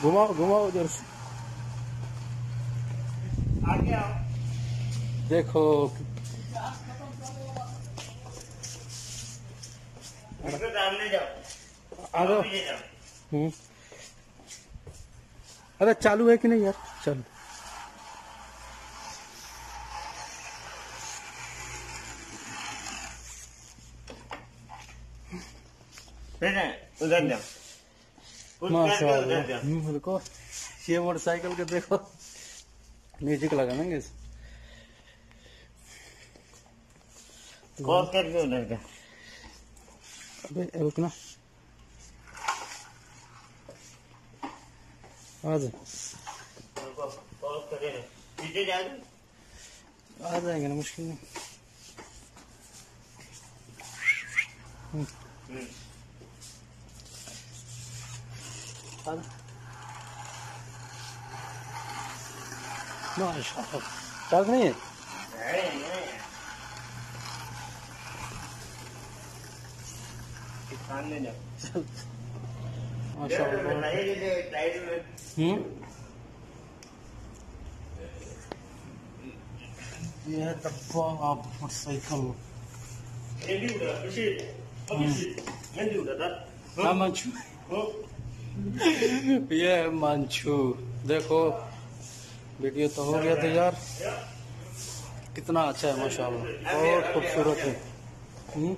घुमाओ घुमाओ उधर से आगे आओ देखो जाओ। अरे चालू है कि नहीं यार चल उधर जाओ माशाल्लाह हम्म, देखो ये मोटरसाइकिल के देखो। म्यूज़िक इस- करके उधर जाओ अबे रुकना। आ जा। उनको क्रॉस करे रहे। पीछे जा दो आ जाएँगे ना मुश्किल नहीं। आ जा माशाल्लाह चार्ज नहीं है है, है। सामने जाओ में ये है डब्बा आप मोटरसाइकिल मेहंदी उड़ा खुशी खुशी उड़ा था मंचू ये मानछू देखो वीडियो तो हो गया तैयार। कितना अच्छा है, माशाल्लाह। बहुत खूबसूरत है। हम्म।